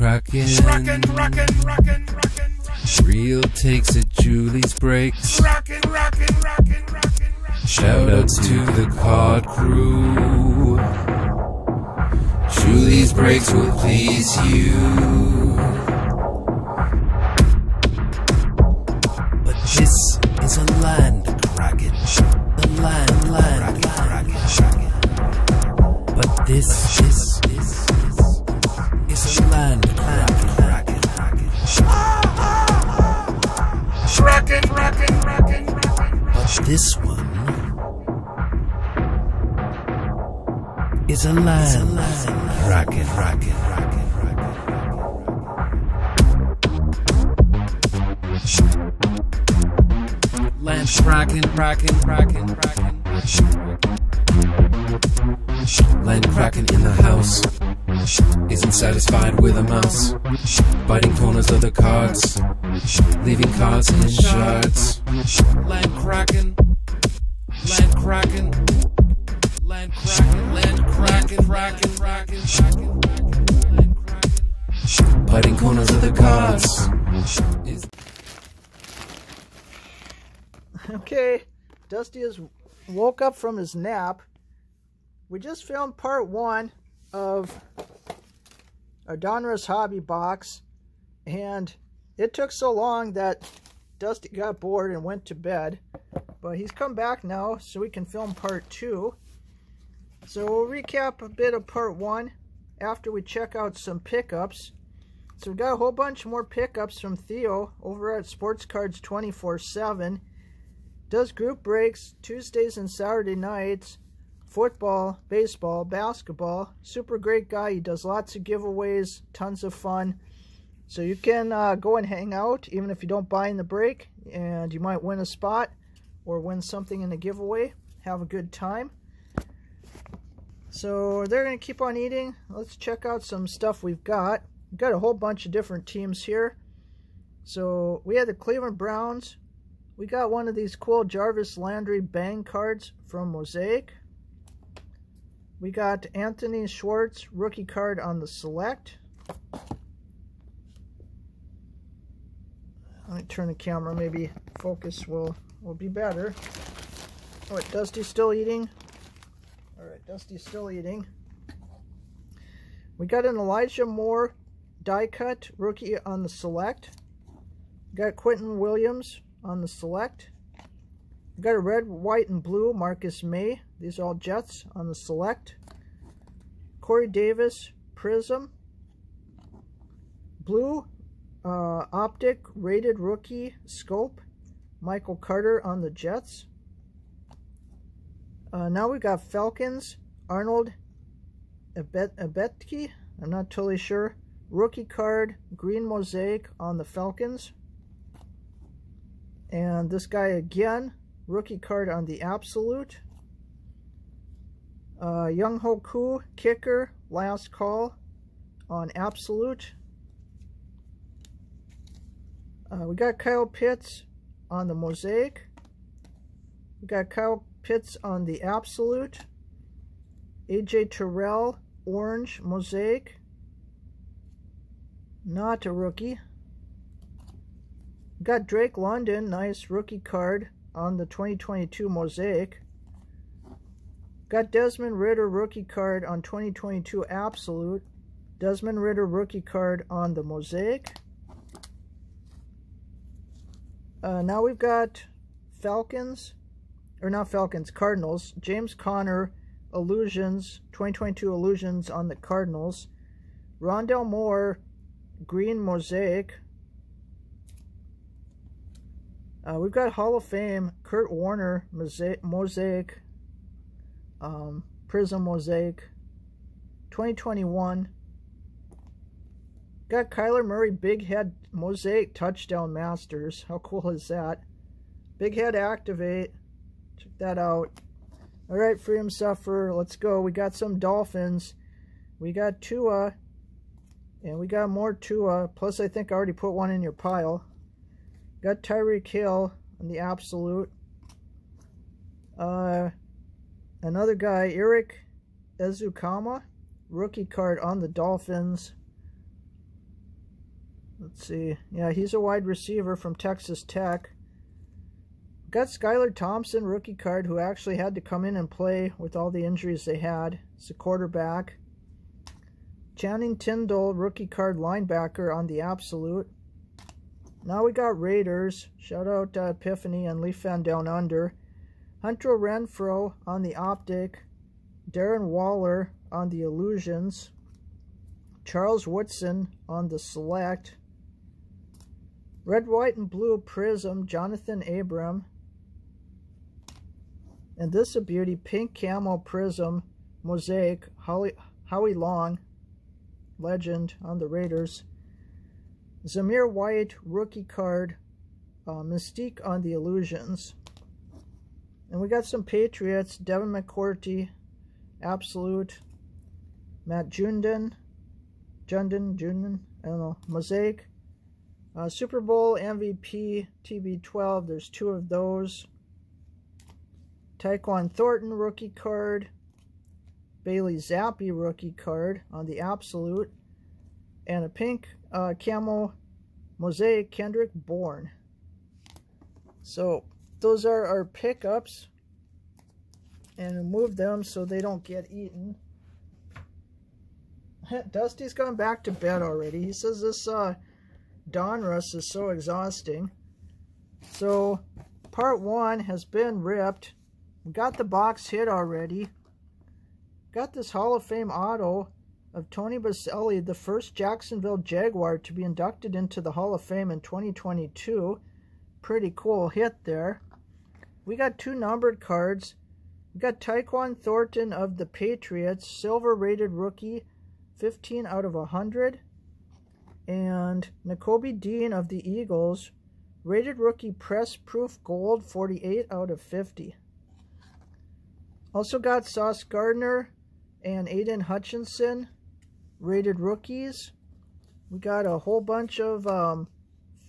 cracking. Rockin', rockin', rockin', rockin', Real takes at Julie's breaks. rockin', rockin', rockin', rockin', Shout outs to the cod crew. Julie's breaks will please you. But this is a land kraken. The land, land kraken. But this, this, this one is a land kraken, kraken. Land kraken, kraken, kraken, kraken. Land kraken in the house isn't satisfied with a mouse, biting corners of the cards, leaving cards in shards. Land kraken, kraken, land kraken, land kraken, kraken, land kraken, biting corners of the. Is Okay, Dusty has woke up from his nap. We just filmed part one of our Donruss hobby box, and it took so long that Dusty got bored and went to bed. But he's come back now, so we can film part two. So we'll recap a bit of part one after we check out some pickups. So we've got a whole bunch more pickups from Theo over at Sports Cards 24 7 does group breaks Tuesdays and Saturday nights, football, baseball, basketball. Super great guy. He does lots of giveaways, tons of fun. So you can uh, go and hang out even if you don't buy in the break, and you might win a spot or win something in the giveaway. Have a good time. So they're going to keep on eating. Let's check out some stuff we've got. We've got a whole bunch of different teams here. So we had the Cleveland Browns, we got one of these cool Jarvis Landry bang cards from Mosaic. We got Anthony Schwartz rookie card on the select. Let me turn the camera, maybe focus will, will be better. Oh, wait, Dusty's still eating. Alright, Dusty's still eating. We got an Elijah Moore die cut rookie on the select. We got Quinnen Williams on the select. We've got a red, white, and blue Marcus Maye. These are all Jets on the select. Corey Davis Prism. Blue uh, Optic Rated Rookie Scope. Michael Carter on the Jets. Uh, now we got Falcons. Arnold Abet Abetke. I'm not totally sure. Rookie card. Green Mosaic on the Falcons. And this guy again, rookie card on the Absolute. Uh, Young Ho kicker, last call on Absolute. Uh, we got Kyle Pitts on the Mosaic. We got Kyle Pitts on the Absolute. AJ Terrell, orange Mosaic. Not a rookie. Got Drake London, nice rookie card on the 2022 Mosaic. Got Desmond Ridder rookie card on 2022 Absolute. Desmond Ridder rookie card on the Mosaic. Uh, now we've got Falcons, or not Falcons, Cardinals. James Conner Illusions, 2022 Illusions on the Cardinals. Rondale Moore, Green Mosaic. Uh, we've got Hall of Fame, Kurt Warner, Mosaic, Mosaic um, Prism Mosaic, 2021. Got Kyler Murray, Big Head Mosaic Touchdown Masters. How cool is that? Big Head Activate. Check that out. Alright, Freedom Sufferer, let's go. We got some Dolphins. We got Tua. And we got more Tua. Plus, I think I already put one in your pile. Got Tyreek Hill on the absolute. Uh, another guy, Eric Ezukanma, rookie card on the Dolphins. Let's see. Yeah, he's a wide receiver from Texas Tech. Got Skylar Thompson, rookie card, who actually had to come in and play with all the injuries they had. It's a quarterback. Channing Tindall, rookie card linebacker on the absolute. Now we got Raiders. Shout out uh, Epiphany and Leaf Fan Down Under. Hunter Renfrow on the optic. Darren Waller on the illusions. Charles Woodson on the select. Red, white, and blue prism, Jonathan Abram. And this a beauty, pink camo prism, mosaic, Howie, Long, legend on the Raiders. Zamir White, rookie card, uh, Mystique on the illusions. And we got some Patriots, Devin McCourty, Absolute, Matt Jundon, Jundon, Jundon, I don't know, Mosaic, uh, Super Bowl MVP, TB12, there's two of those. Tyquan Thornton rookie card. Bailey Zappe rookie card on the Absolute. And a pink uh, camo mosaic Kendrick Bourne. So those are our pickups. And move them so they don't get eaten. Dusty's gone back to bed already. He says this uh, Donruss is so exhausting. So part one has been ripped. We got the box hit already. Got this Hall of Fame auto of Tony Boselli, the first Jacksonville Jaguar to be inducted into the Hall of Fame in 2022. Pretty cool hit there. We got two numbered cards. We got Tyquan Thornton of the Patriots, silver rated rookie, 15 out of 100. And Nakobe Dean of the Eagles, rated rookie press proof gold, 48 out of 50. Also got Sauce Gardner and Aidan Hutchinson, rated rookies. We got a whole bunch of um,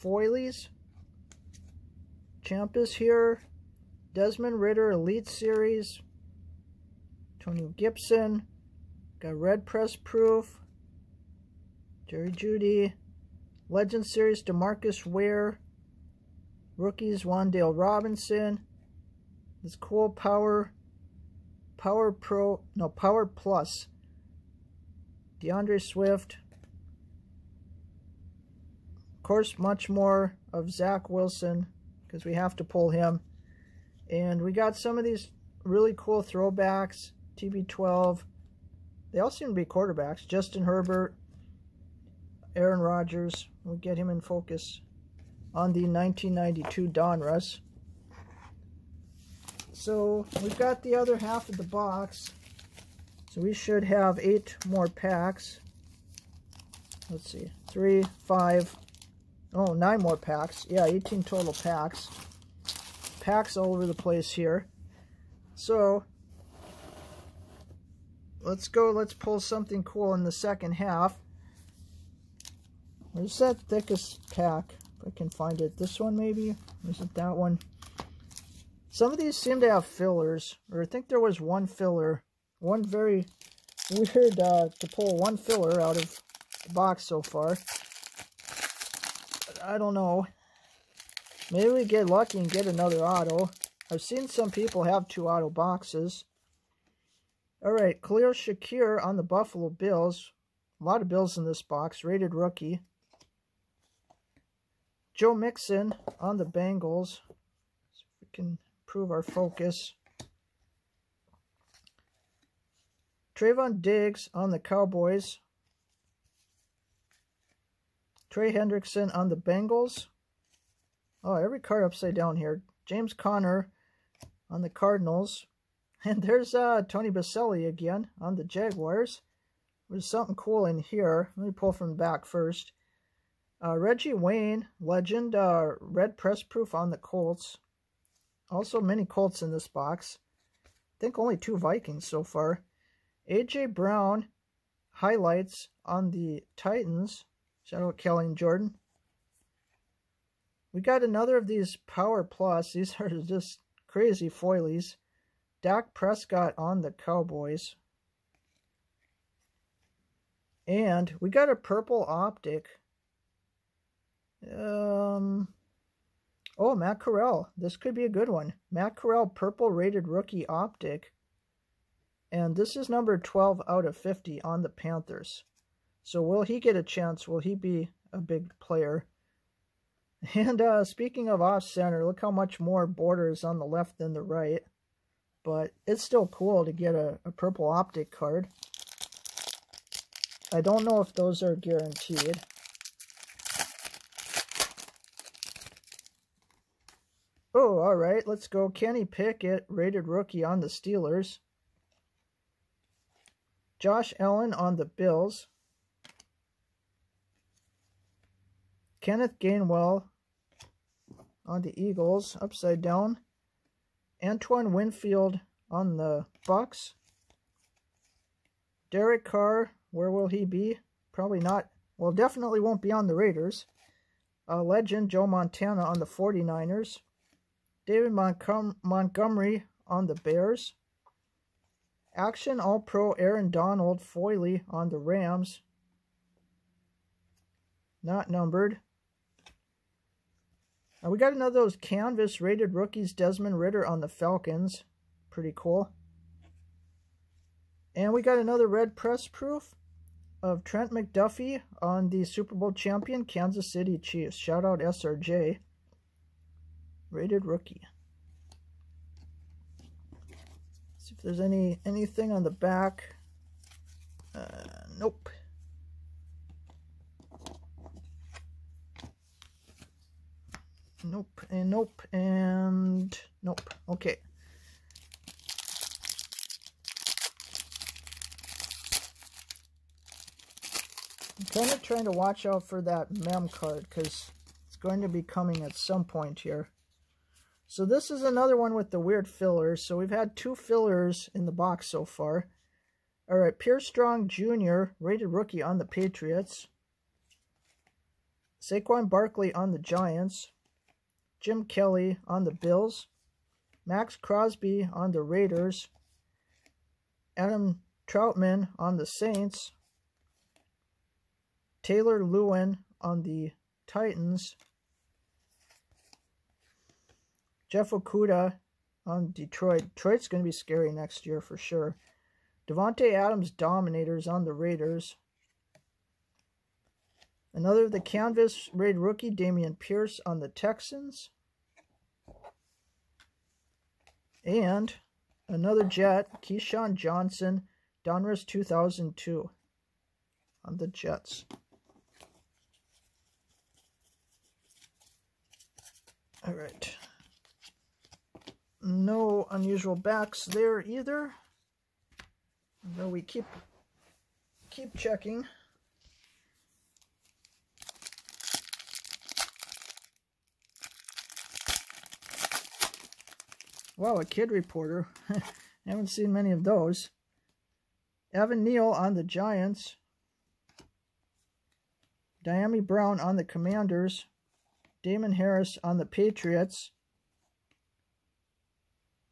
foilies. Champus here. Desmond Ridder Elite Series. Tony Gibson. Got Red Press Proof. Jerry Jeudy, Legend Series Demarcus Ware. Rookies Wan'Dale Robinson. This cool power Power Pro, no, Power Plus. D'Andre Swift. Of course, much more of Zach Wilson because we have to pull him. And we got some of these really cool throwbacks. TB12. They all seem to be quarterbacks. Justin Herbert, Aaron Rodgers. We get him in focus on the 1992 Donruss. So we've got the other half of the box. So we should have eight more packs. Let's see, three, five, oh, nine more packs. Yeah, 18 total packs. Packs all over the place here. So let's go, let's pull something cool in the second half. Where's that thickest pack? If I can find it. This one maybe? is it that one? Some of these seem to have fillers, or I think there was one filler. One very weird uh, to pull one filler out of the box so far. I don't know. Maybe we get lucky and get another auto. I've seen some people have two auto boxes. Alright, Khalil Shakir on the Buffalo Bills. A lot of Bills in this box. Rated rookie. Joe Mixon on the Bengals. If we can improve our focus. Trevon Diggs on the Cowboys. Trey Hendrickson on the Bengals. Oh, every card upside down here. James Conner on the Cardinals. And there's uh, Tony Boselli again on the Jaguars. There's something cool in here. Let me pull from the back first. Uh, Reggie Wayne, legend, uh, red press proof on the Colts. Also, many Colts in this box. I think only two Vikings so far. A.J. Brown highlights on the Titans. Shout out Kelly and Jordan. We got another of these Power Plus. These are just crazy foilies. Dak Prescott on the Cowboys. And we got a purple optic Um, oh, Matt Corral. This could be a good one. Matt Corral, purple rated rookie optic. And this is number 12 out of 50 on the Panthers. So will he get a chance? Will he be a big player? And uh, speaking of off center, look how much more border is on the left than the right. But it's still cool to get a, a purple optic card. I don't know if those are guaranteed. Oh, all right. Let's go. Kenny Pickett, rated rookie on the Steelers. Josh Allen on the Bills. Kenneth Gainwell on the Eagles, upside down. Antoine Winfield on the Bucks. Derek Carr, where will he be? Probably not. Well, definitely won't be on the Raiders. Uh, legend Joe Montana on the 49ers. David Montcom Montgomery on the Bears. Action All Pro Aaron Donald Foyley on the Rams. Not numbered. Uh, we got another those canvas rated rookies, Desmond Ridder on the Falcons. Pretty cool. And we got another red press proof of Trent McDuffie on the Super Bowl champion Kansas City Chiefs. Shout out SRJ. Rated rookie. See if there's any anything on the back. Uh, nope. Nope, and nope, and nope. Okay. I'm kind of trying to watch out for that mem card because it's going to be coming at some point here. So this is another one with the weird fillers. So we've had two fillers in the box so far. All right, Pierre Strong Jr., rated rookie on the Patriots. Saquon Barkley on the Giants. Jim Kelly on the Bills, Maxx Crosby on the Raiders, Adam Trautman on the Saints, Taylor Lewan on the Titans, Jeff Okudah on Detroit. Detroit's going to be scary next year for sure. Davante Adams Dominators on the Raiders. Another of the canvas raid rookie, Dameon Pierce on the Texans. And another Jet, Keyshawn Johnson, Donruss 2002 on the Jets. All right. No unusual backs there either. Though we keep keep checking. Wow, a kid reporter. Haven't seen many of those. Evan Neal on the Giants. Dyami Brown on the Commanders. Damien Harris on the Patriots.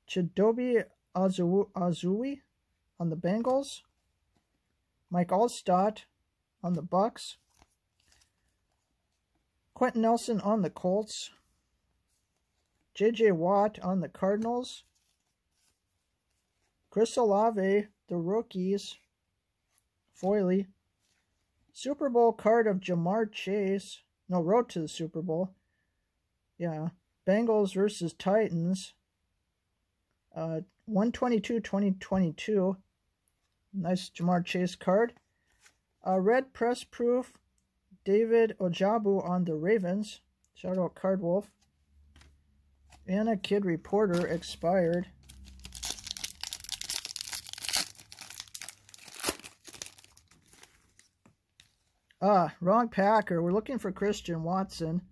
Chidobe Awuzie on the Bengals. Mike Alstott on the Bucks. Quenton Nelson on the Colts. J.J. Watt on the Cardinals. Chris Olave, the rookies. Foyley. Super Bowl card of Ja'Marr Chase. No, road to the Super Bowl. Yeah. Bengals versus Titans. Uh, 122-2022. Nice Ja'Marr Chase card. Uh, red press proof. David Ojabo on the Ravens. Shout out Card Wolf. Anna Kid Reporter expired. Ah, wrong Packer. We're looking for Christian Watson.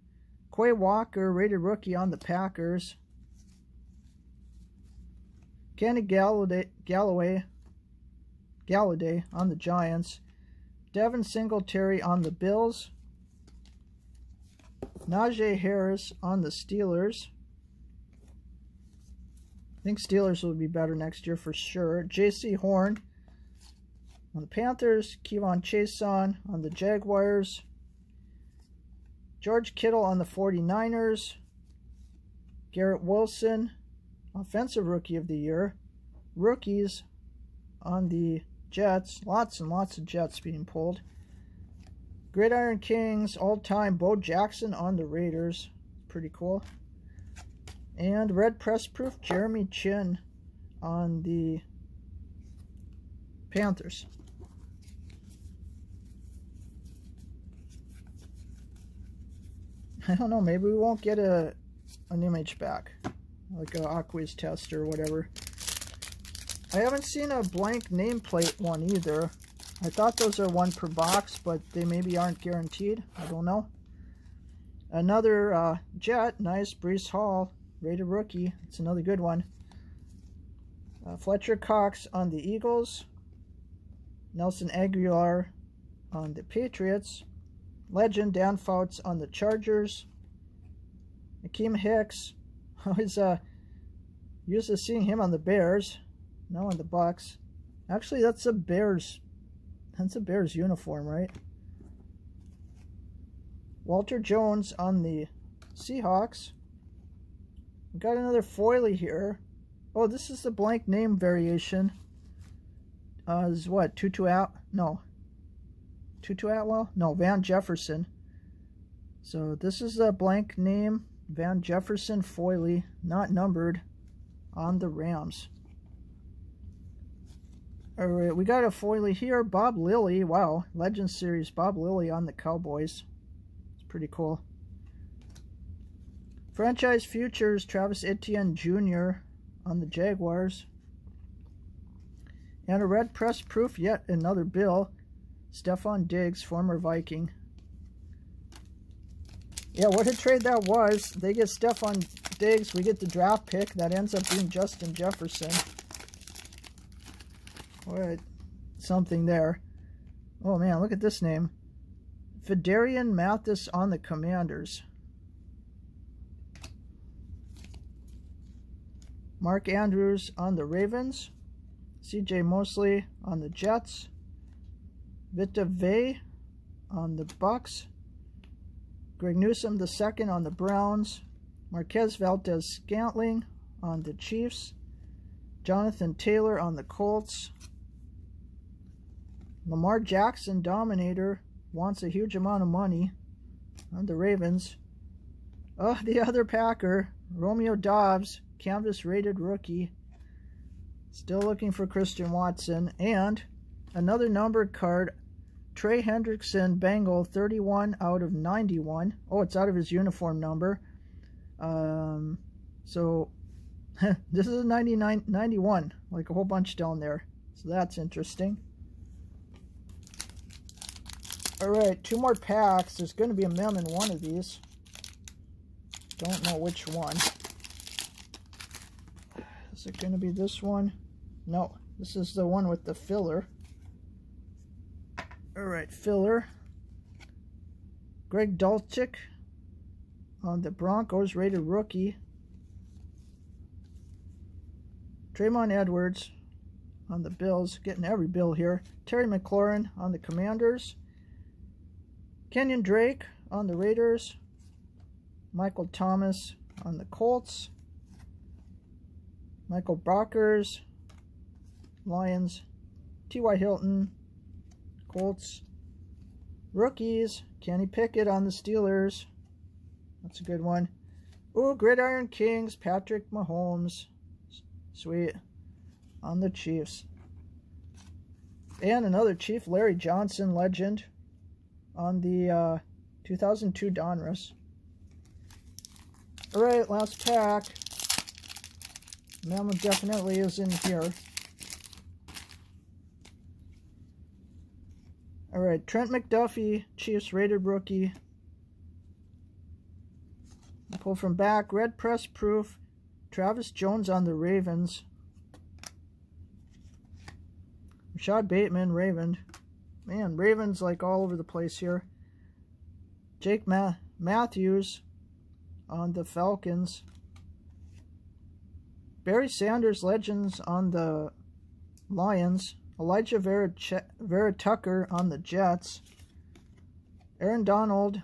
Quay Walker, rated rookie on the Packers. Kenny Galladay, Galloway, Golladay on the Giants. Devin Singletary on the Bills. Najee Harris on the Steelers. I think Steelers will be better next year for sure. Jaycee Horn on the Panthers. K'Von Chaisson on the Jaguars. George Kittle on the 49ers. Garrett Wilson, Offensive Rookie of the Year. Rookies on the Jets. Lots and lots of Jets being pulled. Gridiron Kings, all-time Bo Jackson on the Raiders. Pretty cool. And Red Press Proof, Jeremy Chinn on the Panthers. I don't know, maybe we won't get a an image back. Like a Aqueous test or whatever. I haven't seen a blank nameplate one either. I thought those are one per box, but they maybe aren't guaranteed. I don't know. Another uh, Jet, nice. Breece Hall, rated rookie. It's another good one. Uh, Fletcher Cox on the Eagles. Nelson Agholor on the Patriots. Legend Dan Fouts on the Chargers. Akiem Hicks. I was uh, used to seeing him on the Bears. Now on the Bucks. Actually, that's a Bears. That's a Bears uniform, right? Walter Jones on the Seahawks. We got another foily here. Oh, this is the blank name variation. Uh, is what Tutu out? No, Tutu Atwell? No, Van Jefferson. So this is a blank name, Van Jefferson Foily, not numbered, on the Rams. All right, we got a Foily here, Bob Lilly. Wow, Legend Series Bob Lilly on the Cowboys. It's pretty cool. Franchise Futures Travis Etienne Jr. on the Jaguars. And a red press proof, yet another bill. Stefon Diggs, former Viking. Yeah, what a trade that was. They get Stefon Diggs. We get the draft pick. That ends up being Justin Jefferson. What something there. Oh, man, look at this name. Phidarian Mathis on the Commanders. Mark Andrews on the Ravens. CJ Mosley on the Jets. Vita Vea on the Bucks. Greg the second on the Browns. Marquez Valdes Scantling on the Chiefs. Jonathan Taylor on the Colts. Lamar Jackson, Dominator, wants a huge amount of money on the Ravens. Oh, the other Packer, Romeo Doubs, canvas rated rookie. Still looking for Christian Watson. And another numbered card Trey Hendrickson, Bengal, 31 out of 91. Oh, it's out of his uniform number. Um, so this is a 99, 91, like a whole bunch down there. So that's interesting. All right, two more packs. There's going to be a mem in one of these. Don't know which one. Is it going to be this one? No, this is the one with the filler. All right, filler. Greg Dulcich on the Broncos, rated rookie. Tremont Edwards on the Bills, getting every bill here. Terry McLaurin on the Commanders. Kenyan Drake on the Raiders. Michael Thomas on the Colts. Michael Brockers, Lions. T.Y. Hilton, Colts. Rookies. Kenny Pickett on the Steelers. That's a good one. Ooh, Gridiron Kings. Patrick Mahomes. Sweet. On the Chiefs. And another Chief, Larry Johnson, legend. On the uh, 2002 Donruss. Alright, last pack. Mama definitely is in here. All right, Trent McDuffie, Chiefs rated rookie. pull from back, red press proof. Travis Jones on the Ravens. Rashod Bateman, Raven. Man, Ravens like all over the place here. Jake Ma Matthews on the Falcons. Barry Sanders, Legends on the Lions. Alijah Vera, Vera Tucker on the Jets. Aaron Donald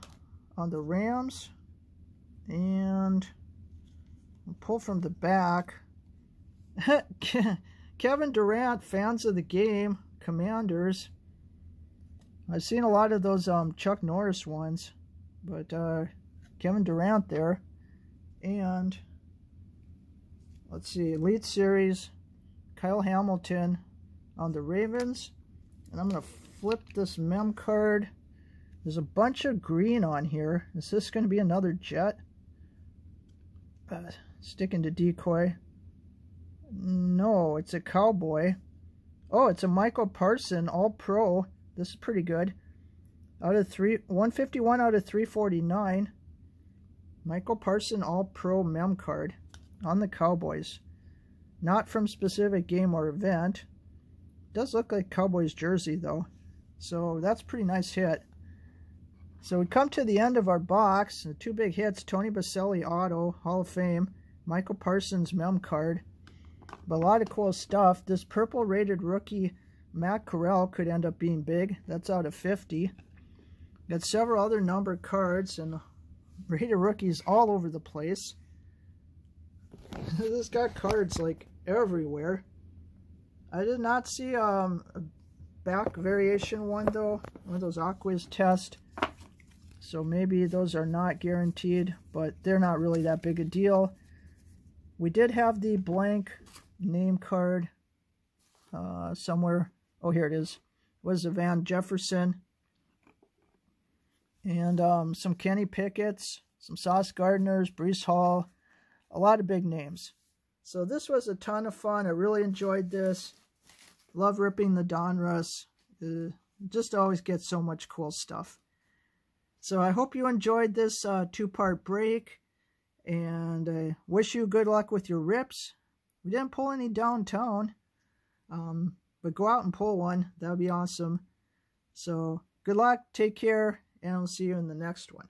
on the Rams. And we'll pull from the back. Kevin Durant, fans of the game, Commanders. I've seen a lot of those um, Chuck Norris ones, but uh, Kevin Durant there. And let's see, Elite Series, Kyle Hamilton on the Ravens. And I'm going to flip this mem card. There's a bunch of green on here. Is this going to be another jet? Uh, sticking to decoy. No, it's a cowboy. Oh, it's a Micah Parson, all pro. This is pretty good. Out of three, 151 out of 349. Micah Parson, all pro mem card on the Cowboys. Not from specific game or event. Does look like Cowboys jersey though. So that's pretty nice hit. So we come to the end of our box. The two big hits, Tony Boselli Auto, Hall of Fame, Micah Parsons Mem card. But a lot of cool stuff. This purple rated rookie Matt Corral could end up being big. That's out of 50. Got several other numbered cards and rated rookies all over the place. this got cards like everywhere. I did not see um, a back variation one though. One of those Aqueous test. So maybe those are not guaranteed, but they're not really that big a deal. We did have the blank name card uh, somewhere. Oh, here it is. Was a Van Jefferson. And um, some Kenny Pickett's, some Sauce Gardners, Breece Hall, a lot of big names. So this was a ton of fun. I really enjoyed this. Love ripping the Donruss. Uh, just always get so much cool stuff. So I hope you enjoyed this uh, two-part break. And I wish you good luck with your rips. We didn't pull any downtown. Um, but go out and pull one. That would be awesome. So good luck. Take care. And I'll see you in the next one.